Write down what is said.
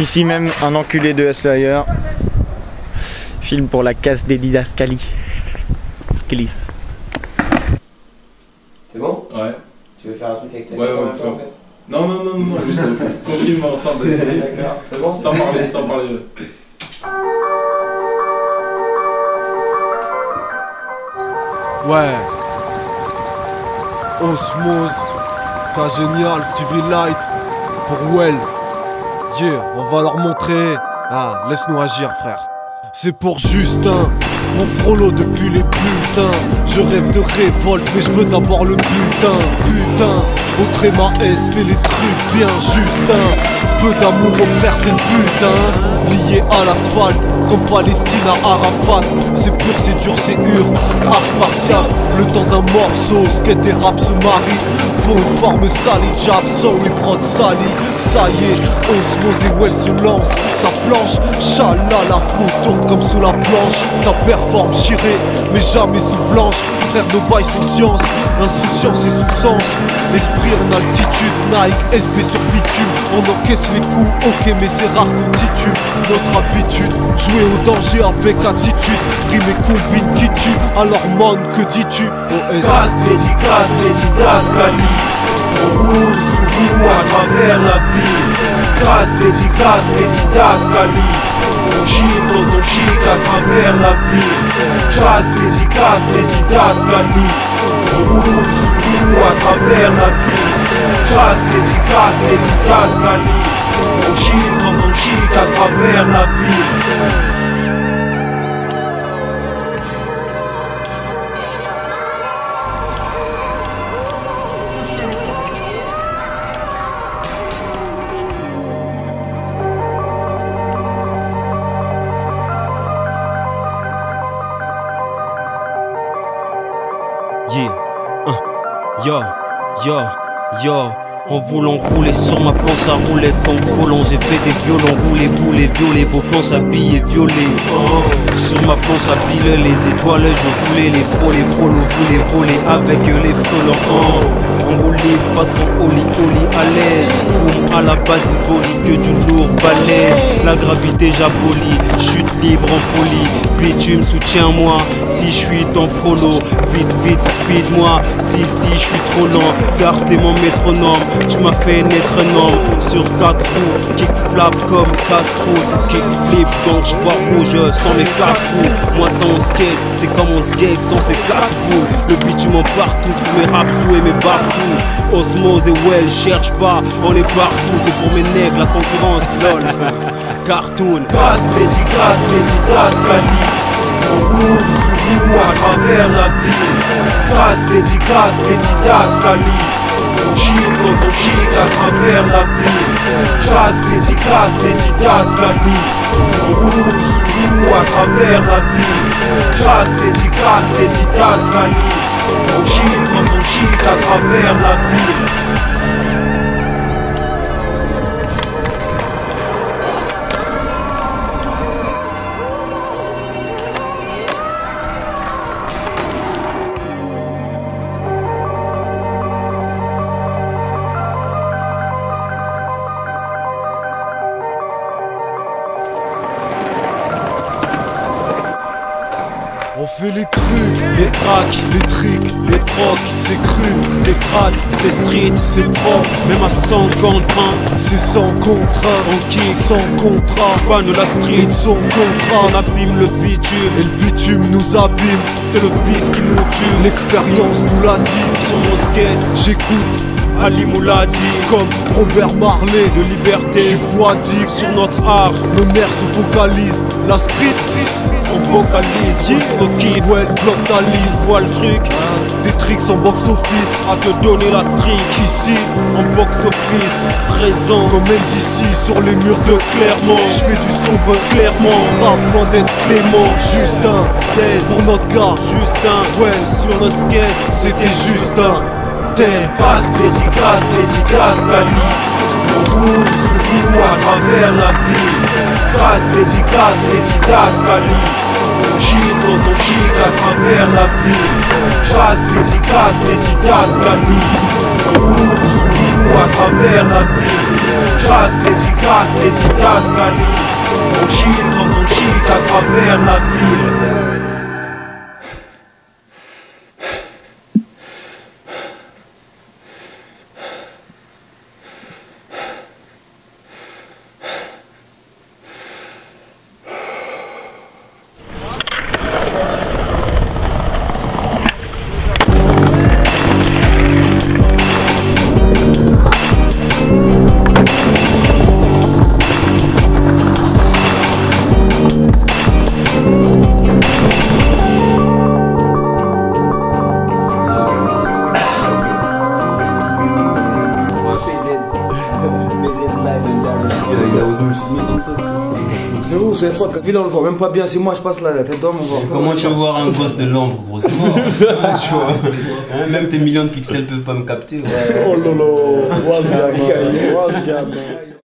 Ici même, un enculé de Slayer. Film pour la casse des didascalies. Scalis. C'est bon? Ouais. Tu veux faire un truc avec ta Ouais, ouais, en fait? Non, non, non, non, juste confinement ensemble. D'accord. C'est bon? Sans parler, sans parler. Ouais. Osmose. Cas génial, Stevie Light. Pour Well. On va leur montrer. Ah, laisse-nous agir, frère. C'est pour Justin. Mon frollo depuis les putains. Je rêve de révolte, mais je veux d'abord le putain. Putain, au tréma S fait les trucs bien Justin. Peu d'amour au frère, c'est le putain. Lié à l'asphalte, comme Palestine à Arafat. C'est pur, c'est dur, c'est dur. Art spartiate, le temps d'un morceau. Skate et rap se marient. Forme salie, Jav, son et prod sali. Ça y est, Osmose et Well se lancent. Ça flanche, chala, la foule tourne comme sous la planche. Ça performe, chiré, mais jamais sous blanche. Frère, nos bails sont science, insouciance et sous-sens. Esprit en altitude, Nike, SB sur bitume. On encaisse les coups, ok, mais c'est rare qu'on titube. Notre habitude, jouer au danger avec attitude. Rime et combine qui tue, alors man, que dis-tu? OS Casse, dédicace, dédicace, Cali On roule sous vous à travers la ville Casse, dédicace, dédicace, Cali On chie quand on chic à travers la ville Casse, dédicace, dédicace, Cali On roule sous à travers la ville Casse, dédicace, dédicace, Cali On chie quand on chic à travers la ville yo, yo, yo. En voulant rouler sur ma planche à roulette sans volant J'ai fait des violons, rouler, bouler, violer Vos planches habillées, violer oh. Sur ma planche à pile, les étoiles Je voulais les frôler, frôler, voulais voler Avec les frelons oh. Enroulé façon oli, oli à l'aise. À la base il que du lourd balèze La gravité j'abolis, chute libre en folie. Bitume soutiens-moi si je suis ton frollo Vite vite speed moi Si si je suis trop lent. Gardez mon métronome Tu m'as fait naître un homme Sur quatre roues. Kick flap comme casse-croûte Kick flip donc je vois rouge Sans mes quatre roues. Moi sans skate C'est comme on skate sans ces quatre roues. Le bitume en partout. Pour mes raps et mes partout Osmose et well cherche pas On est partout. C'est pour mes nègres la concurrence lol. Cartoon. Casse, dédicace, dédicace, Cali On roule sous vous à travers la ville. Casse, dédicace, dédicace, Cali On on chic à travers la ville Casse, dédicace, dédicace, Cali On roule sous à travers la ville Casse, dédicace, dédicace, chie quand on chic à travers la ville les trucs, les tracks, les tricks, les trocs, c'est cru, c'est crade, c'est street, c'est propre, même à 150 c'est sans contrat, ok, sans contrat, fan de la street, sans contrat, on abîme le bitume, et le bitume nous abîme, c'est le bif qui nous tue, l'expérience nous l'a dit, sur mon skate, j'écoute, Ali Mouladi Comme Robert Marley de liberté. Je suis foadique sur notre art. Nos nerfs se focalisent La street on vocalise. Ok Ouais bloque ta liste Vois le truc. Des tricks en box office. À te donner la trick Ici en box office Présent comme MDC sur les murs de Clermont. Je fais du sombre clairement Rap loin d'être Clément. Justin 16 pour notre gars. Justin Ouais sur le skate C'était Justin. Terre Casse, dédicace, dédicace, Cali On roule sous vous à travers la ville Casse, dédicace, dédicace, Cali On chie quand on chic à travers la ville Casse, dédicace, dédicace, Cali On roule sous vous à travers la ville Casse, dédicace, dédicace, Kali. On chill quand on chill à travers la ville. Savez quoi, Kabila on le voit même pas bien, c'est moi je passe là, la tête d'homme on voit. Comment tu veux voir un gosse de l'ombre, gros C'est mort. Hein, tu vois. Hein, Même tes millions de pixels peuvent pas me capter. ouais. Oh lolo, what's gamin, what's gamin.